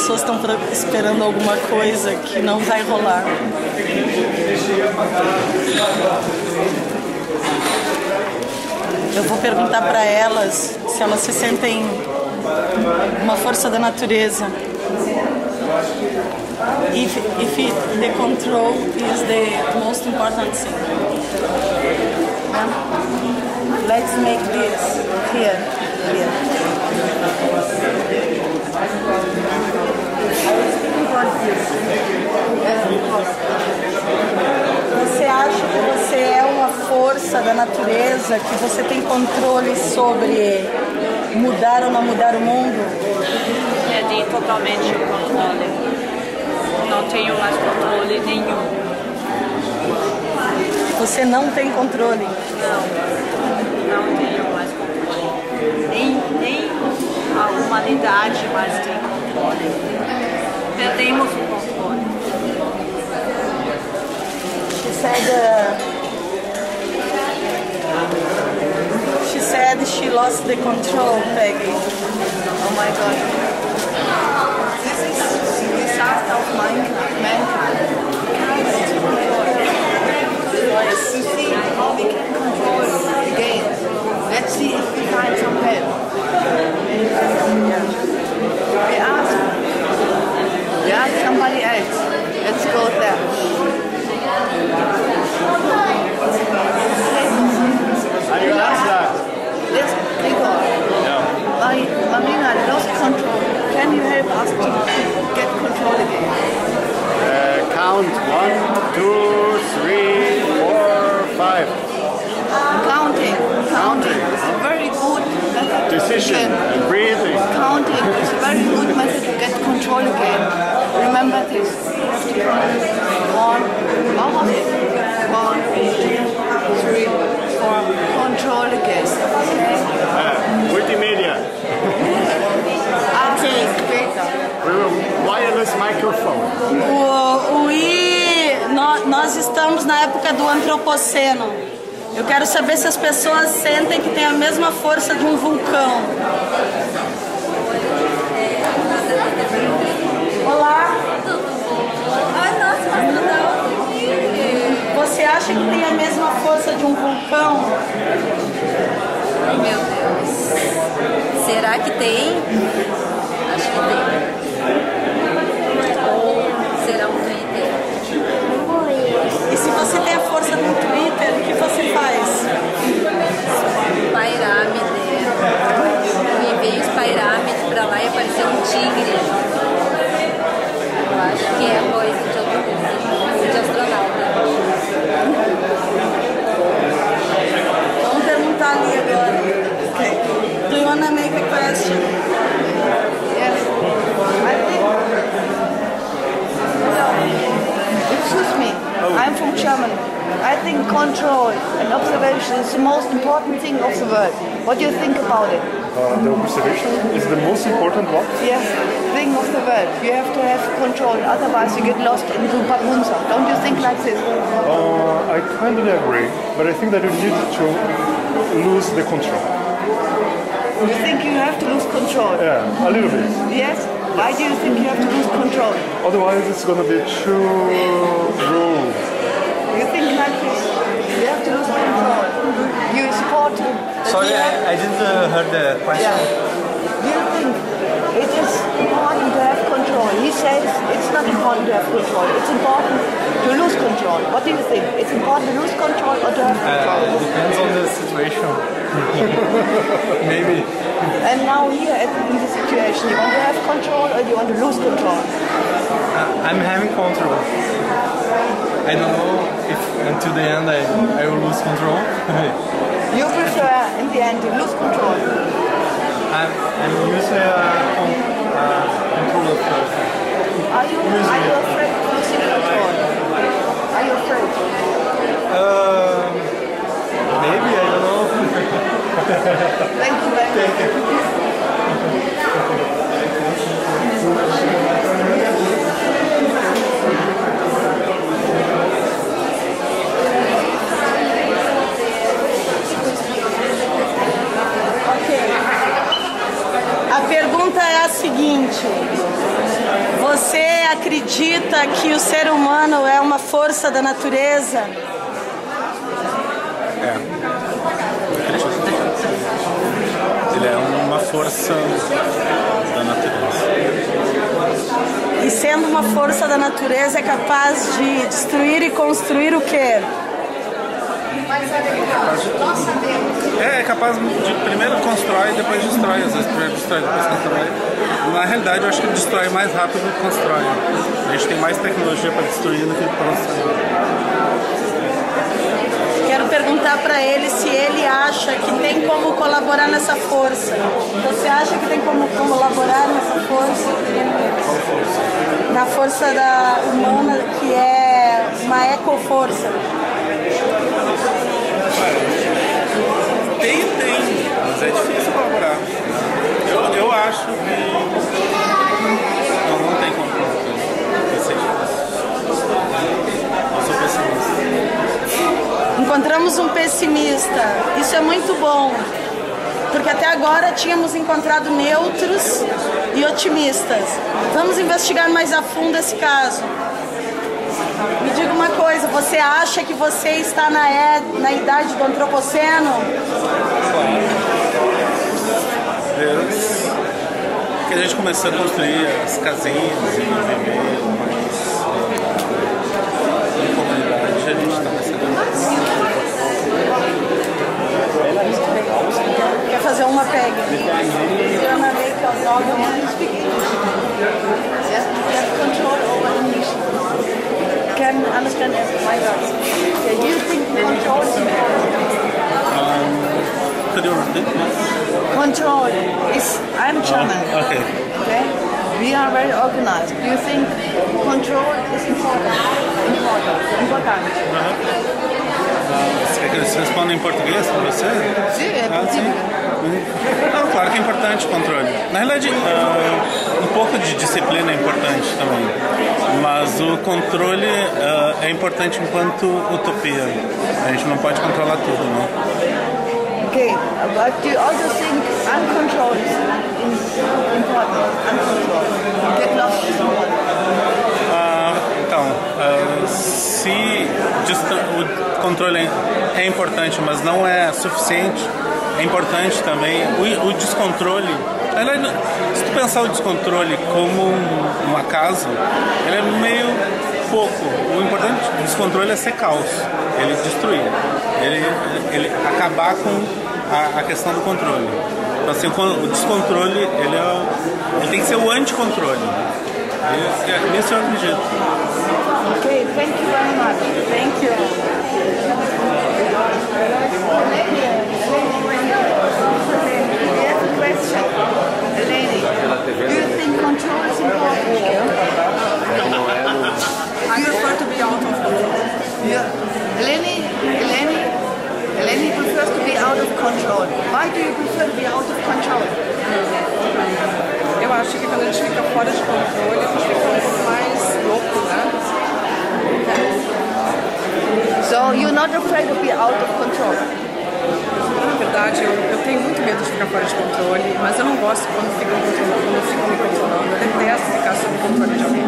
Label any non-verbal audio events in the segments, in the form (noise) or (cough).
pessoas estão esperando alguma coisa que não vai rolar. Eu vou perguntar para elas se elas se sentem uma força da natureza. If, if it, the control is the most important thing. Let's make this here. here. Você acha que você é uma força da natureza, que você tem controle sobre mudar ou não mudar o mundo? Perdi totalmente o controle. Não tenho mais controle nenhum. Você não tem controle? Não, não tenho mais controle. Nem, nem a humanidade mais tem controle. Perdemos o controle. She said, uh, she said she lost the control, Peggy. Oh my God. This is the disaster of mankind. mankind. You see how we can four. Control again. Okay? Uh, multimedia. Ask later. With a wireless microphone. O, o I, nó- nós estamos na época do antropoceno. Eu quero saber se as pessoas sentem que tem a mesma força de um vulcão. Olá, Ai, nossa, mas não. você acha que tem a mesma força de um vulcão? Ai, meu Deus. Será que tem? Acho que tem. Ou será um Twitter? E se você tem a força do Twitter, o que você faz? I kind of agree, but I think that you need to lose the control. You think you have to lose control? Yeah, a little bit. Yes? Why do you think you have to lose control? Otherwise, it's gonna be too rude. You think like? You have to lose control. You support. Sorry, I, I didn't uh, heard the question. Yeah. Do you think it is important to have control? He says it's not important to have control. It's important to lose control. What do you think? It's important to lose control or to have control? Uh, depends on the situation. (laughs) Maybe. And now here in this situation, you want to have control or you want to lose control? Uh, I'm having control. I don't know if until the end I, I will lose control. You prefer in the end to lose control. I'm, I'm usually uh, uh, control uh, Are you, are you afraid of losing control? Are you afraid? um, maybe, I don't know. Thank you very much. Ok. A pergunta é a seguinte: Você acredita que o ser humano é uma força da natureza? Ele é uma força da natureza. E sendo uma força da natureza é capaz de destruir e construir o quê? É, é capaz de primeiro constrói e depois destrói. Às vezes primeiro destrói depois constrói. Na realidade eu acho que destrói mais rápido do que constrói. A gente tem mais tecnologia para destruir do que para construir. Quero perguntar para ele se ele acha que tem como colaborar nessa força. Você acha que tem como colaborar nessa força? Na força da humana que é uma ecoforça. Tem, tem, mas é difícil colaborar. Eu, eu acho que não, não tem como colaborar. Vai ser difícil. Eu sou pessimista. Encontramos um pessimista. Isso é muito bom. Porque até agora tínhamos encontrado neutros e otimistas. Vamos investigar mais a fundo esse caso. Me diga uma coisa, você acha que você está na, é, na idade do antropoceno? Que a gente começou a construir as casinhas e viver mais em comunidade, a gente está nessa Quer fazer uma pega? Ana make a dog Yes, you have control over English. can understand it. My God. Yeah, you think control is important. Could you repeat? Control is, I'm German, Okay. okay? We are very organized. Do you think control is important? Important. Important. Você quer que eles respondam em português para você? Sim, é Ah, sim. possível. Uhum. Não, claro que é importante o controle. Ah, um pouco de disciplina é importante também. Mas o controle é importante enquanto utopia. A gente não pode controlar tudo, né? Okay, but do you also think uncontrolled is important? Uncontrolled. Get lost. Ah, então, ah, se o controle é importante, mas não é suficiente, é importante também o, o descontrole. Na verdade, Se tu pensar o descontrole como um- uma casa, ele é meio pouco. O importante do descontrole é ser caos, ele destruir, ele, ele acabar com a, a questão do controle. Então, assim, o o descontrole ele, é, ele tem que ser o anticontrole. Esse, é- nesse eu acredito. Okay, thank you very much. Thank you. We have a question. Eleni, do you think control is important? I prefer to be out of control. Yeah. Eleni, Eleni, Eleni prefers to be out of control. Why do you prefer to be out of control? Eu acho que quando a gente fica fora de controle, a gente fica um pouco mais louco, né? So you're not afraid to be out of control. Na verdade, eu, eu tenho muito medo de ficar fora de controle, mas eu não gosto quando ficam, controlando, quando ficam me controlando. Eu detesto ficar sob controle de alguém.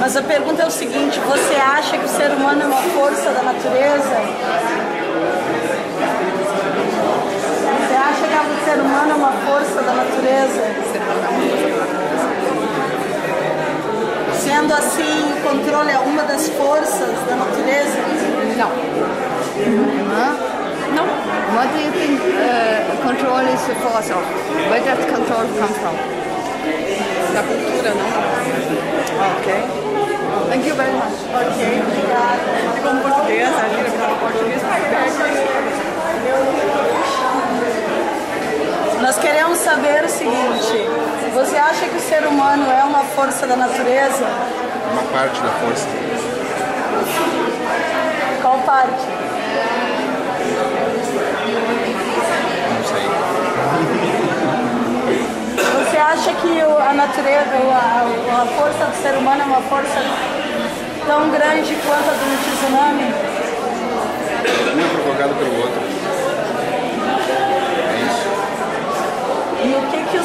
Mas a pergunta é o seguinte: você acha que o ser humano é uma força da natureza? Você acha que o ser humano é uma força da natureza? Sendo assim, o controle é uma das forças da natureza? Não. Não. What do you think uh, control is the force of? Where does control come from? Da cultura, não. Okay. Thank you very much. Ok, obrigada. E como portuguesa, a gente fala português, Nós queremos saber o seguinte: você acha que o ser humano é uma força da natureza? Uma parte da força. Qual parte? Não sei. Você acha que a natureza, a força do ser humano é uma força tão grande quanto a do tsunami? Um é provocado pelo outro.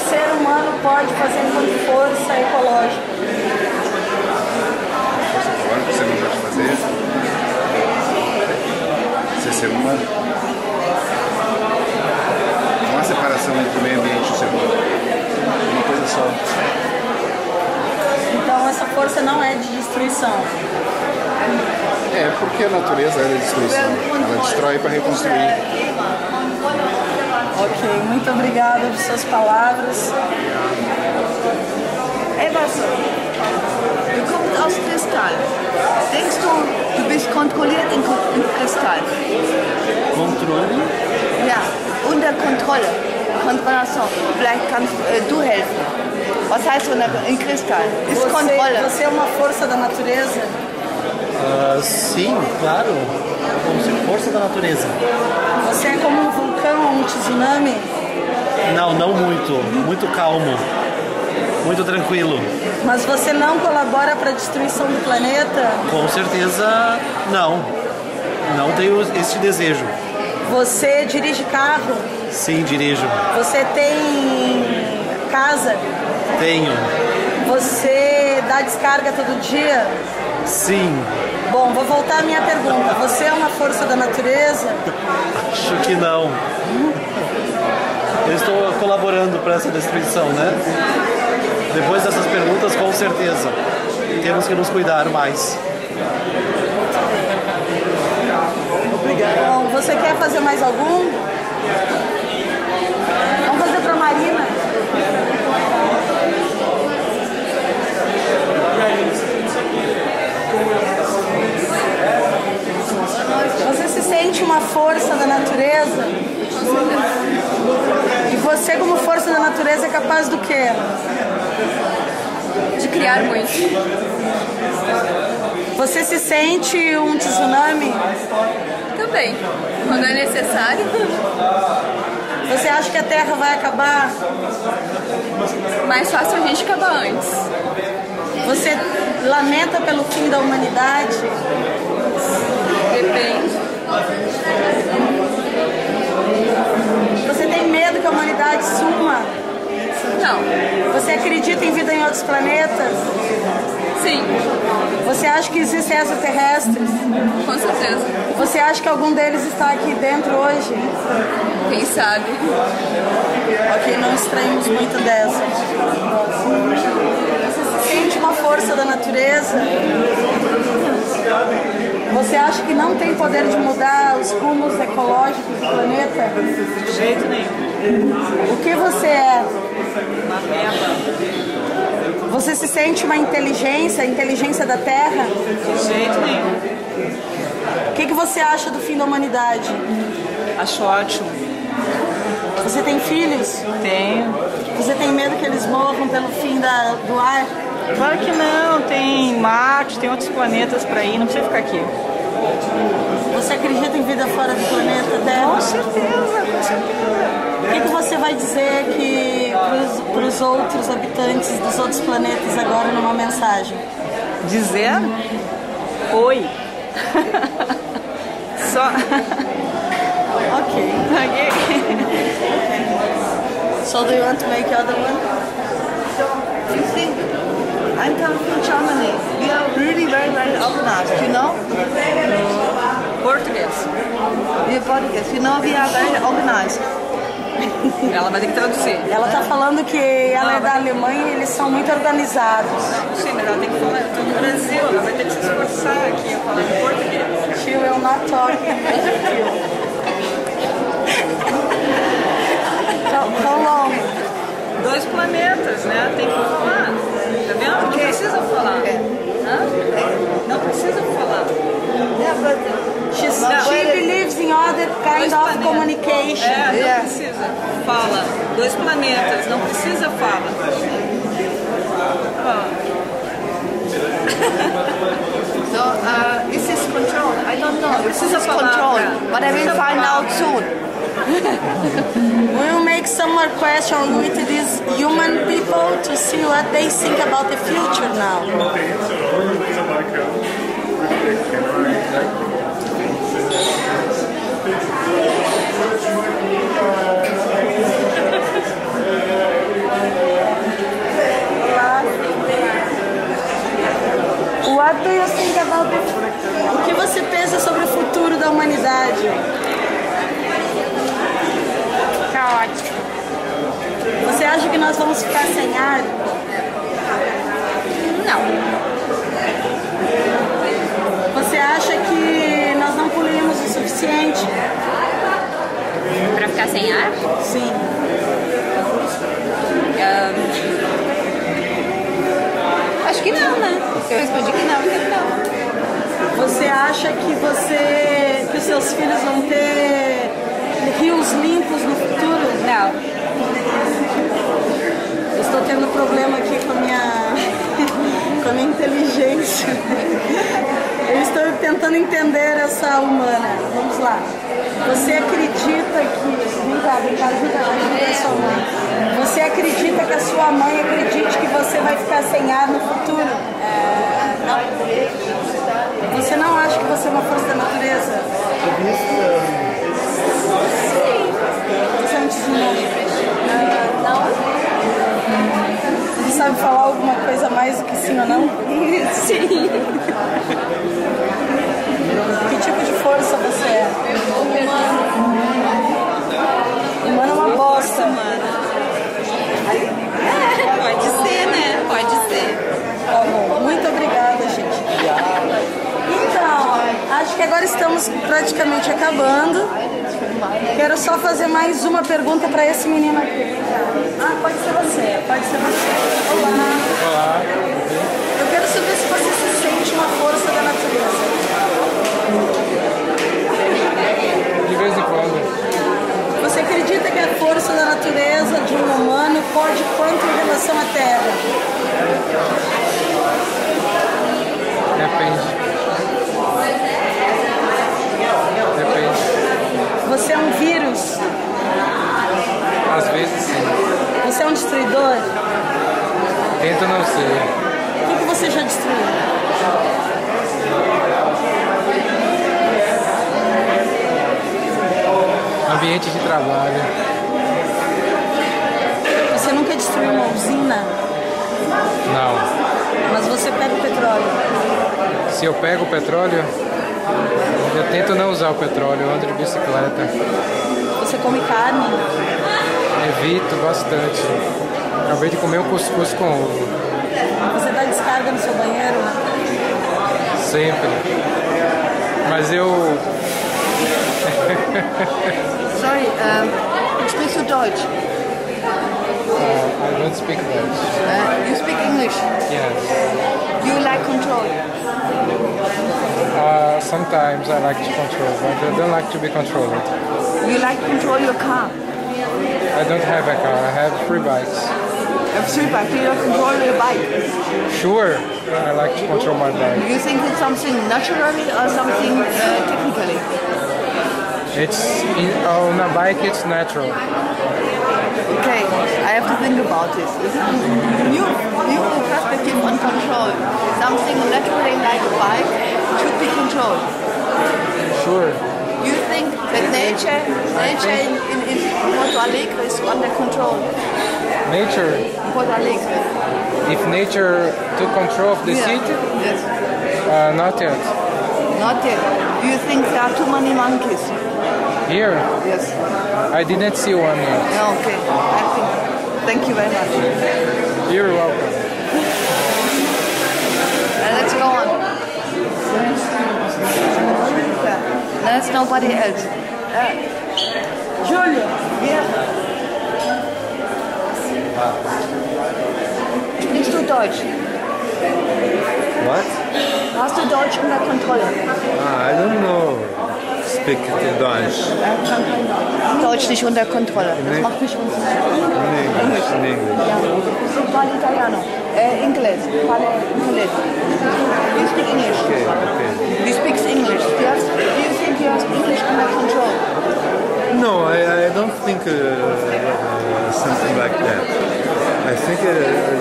ser humano pode fazer com força ecológica? Agora você não pode fazer? Ser é ser humano? Não há separação entre o meio ambiente e o ser humano. É uma coisa só. Então essa força não é de destruição. É, porque a natureza é destruição. Ela destrói para reconstruir. Ok, muito obrigada por suas palavras. Etwas. Du kommst aus Kristall. Denkst du, du bist kontrolliert in, in Kristall? Controle. Ja, unter Kontrolle. Kontrollation. Vielleicht kannst äh, du helfen. Was heißt unter, in Kristall? Ist Você, Kontrolle. você é uma força da natureza? Ah, sim, claro. Como se força da natureza. Você é como um tsunami? Não, não muito. Muito calmo. Muito tranquilo. Mas você não colabora para a destruição do planeta? Com certeza, não. Não tenho este desejo. Você dirige carro? Sim, dirijo. Você tem casa? Tenho. Você dá descarga todo dia? Sim. Bom, vou voltar à minha pergunta. Você é uma força da natureza? Acho que não. Eu estou colaborando para essa destruição, né? Depois dessas perguntas, com certeza. Temos que nos cuidar mais. Bom, você quer fazer mais algum? Vamos fazer para Marina. Você se sente uma força da natureza? E você, como força da natureza, é capaz do quê? De criar muito. Você se sente um tsunami? Também. Quando é necessário. Você acha que a Terra vai acabar? Mais fácil a gente acabar antes. Você lamenta pelo fim da humanidade? Depende. Você tem medo que a humanidade suma? Não. Você acredita em vida em outros planetas? Sim, Você acha que existem extraterrestres? com certeza. Você acha que algum deles está aqui dentro hoje? Quem sabe? Ok, não estranhamos muito dessa. Você se sente uma força da natureza? Você acha que não tem poder de mudar os rumos ecológicos do planeta? De jeito nenhum. O que você é? Uma meba. Você se sente uma inteligência, a inteligência da Terra? De jeito nenhum. O que, que você acha do fim da humanidade? Acho ótimo. Você tem filhos? Tenho. Você tem medo que eles morram pelo fim da, do ar? Claro que não. Tem Marte, tem outros planetas para ir. Não precisa ficar aqui. Você acredita em vida fora do planeta Terra? Com certeza, com certeza. O que, que você vai dizer que para os outros habitantes dos outros planetas agora numa mensagem? Dizer oi. (laughs) Só. Ok. So do you want to make the other one? You think, I'm coming from Germany. We are really very, very organized, you know? Português. We are Portuguese, you know, we are very organized. (laughs) Ela vai ter que traduzir. Ela tá falando que ela é da Alemanha e eles são muito organizados. Sim, mas ela tem que falar. Eu tô no Brasil, ela vai ter que se esforçar aqui falar em português. She will not talk. (laughs) Não precisa falar. Yeah, but She's, she believes in other kind of planetas. communication. É, não Yeah. precisa. Fala. Dois planetas, não precisa fala. (laughs) so, uh, is this control? I don't know. This precisa is control, but I will find out soon. (laughs) We'll make some more questions with these human people to see what they think about the future now. What do you think about the... O que você pensa sobre o futuro da humanidade? Caótico. Você acha que nós vamos ficar sem ar? Não. suficiente? Pra ficar sem ar? Sim. Acho que não, né? Eu respondi que não, então não. Você acha que você. que os filhos vão ter rios limpos no futuro? Não. Estou tendo problema aqui com a minha. (laughs) com a minha inteligência. Eu estou tentando entender essa humana. Vamos lá. Você acredita que. Vem cá, vem cá, ajuda, ajuda a sua mãe. Você acredita que a sua mãe acredite que você vai ficar sem ar no futuro? não. Você não acha que você é uma força da natureza? Não. Você sabe falar alguma coisa mais do que sim ou não? (laughs) Sim. Que tipo de força você é? Humano é uma bosta. Pode ser, né? Pode ser. Tá bom. Muito obrigada, gente. Então, acho que agora estamos praticamente acabando. Quero só fazer mais uma pergunta para esse menino aqui. Ah, pode ser você. Pode ser você. Olá. Olá. Eu quero saber se você se sente uma força da natureza. De vez em quando. Você acredita que a força da natureza de um humano pode quanto em relação à Terra? Depende. Depende. Você é um vírus? Às vezes sim. Você é um destruidor? Tento não ser. O que, que você já destruiu? Ambiente de trabalho. Você nunca destruiu uma usina, Não. mas você pega o petróleo. Se eu pego o petróleo, eu tento não usar o petróleo, eu ando de bicicleta. Você come carne? Evito bastante. Acabei de comer um cuscuz com ovo. Você dá descarga no seu banheiro? Sempre. Mas eu. Sorry, um, sprichst du Deutsch? Uh, I don't speak Dutch. Uh, you speak English. Yes. You like control. Uh, sometimes I like to control, but I don't like to be controlled. You like control your car. I don't have a car, I have three bikes. Three bikes. You control your bike. Sure, I like to control my bike. Do you think it's something naturally or something uh, technically? It's in, on a bike, it's natural. Okay, I have to think about this. This is new, new perspective on control. Something naturally like a bike should be controlled. Sure. You think that nature, nature in, in, in Porto Alegre is under control? Nature, Porto Alegre. if nature took control of the Yeah. city, Yes. uh, not yet. Not yet. Do you think there are too many monkeys? Here, Yes. I didn't see one yet. Yeah, okay. I think. Thank you very much. You're welcome. Uh, let's go on. There's nobody else. Júlio, yeah. Sprichst du Deutsch? What? Hast du Deutsch unter Kontrolle? Ah, I don't know. Speak Deutsch. Deutsch nicht unter Kontrolle. Das macht mich unsicher. In English. In English. Ja. Parli italiano. Eh, inglese. Parli inglese. You speak English. Okay, okay. You speak English. Do you, do you think he has English under control? No, I, I don't think uh, uh, something like that. I think uh,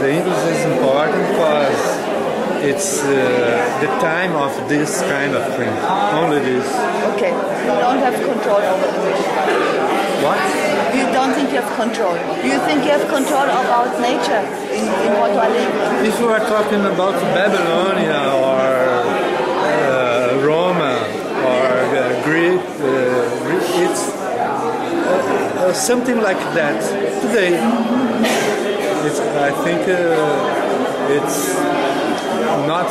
the English is important because it's uh, the time of this kind of thing. Only this. Okay. You don't have control over English. What? You don't think you control. You think you have control about nature in, in Porto Alegre? If you are talking about Babylonia or uh, Roma or uh, Greek, uh, it's uh, uh, something like that today. It's, I think uh, it's not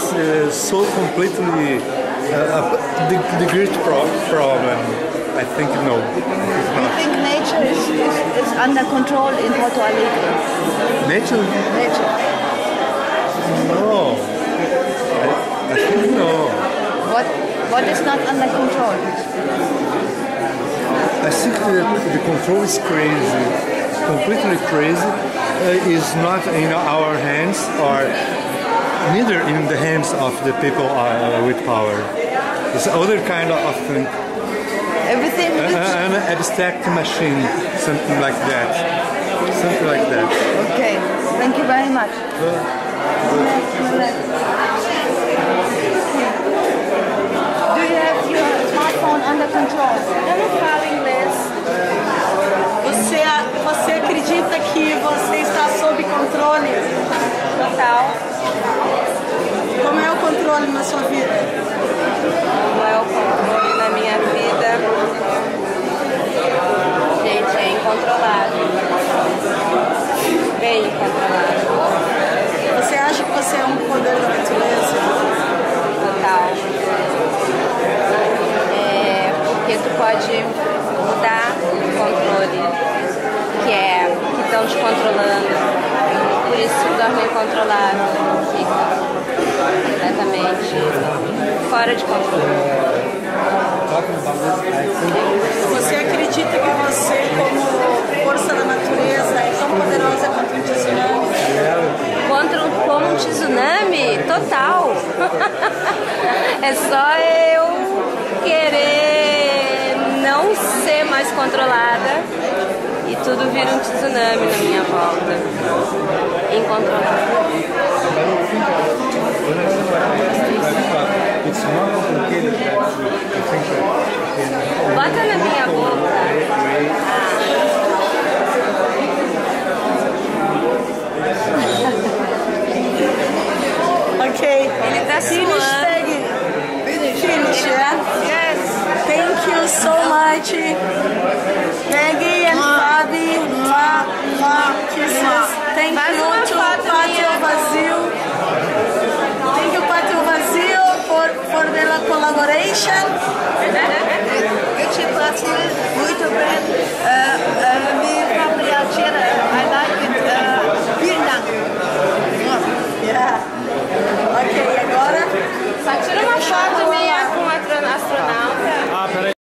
so completely the, the great pro- problem. I think no. I think nature is, is, is under control in Porto Alegre. Nature? Nature. No. I, I think no. What what is not under control? I think that the control is crazy, completely crazy. Uh, is not in our hands or neither in the hands of the people uh, with power. It's other kind of thing. Abstract machine, something like that. Something like that. Okay, thank you very much. Do you have your smartphone under control? Eu não falo inglês. Você, você acredita que você está sob controle total? Como é o controle na sua vida? Como é o controle na minha vida? Gente, é incontrolável. Bem incontrolável. Você acha que você é um poder da natureza? Total. É, porque tu pode mudar o controle, que é que estão te controlando. Por isso dorme incontrolável. Fica completamente fora de controle. Você acredita que você, como força da natureza, é tão poderosa quanto um tsunami? Contra um, como um tsunami total. (laughs) é só eu querer não ser mais controlada e tudo vira um tsunami na minha volta. Incontrolável. It's more complicated than you think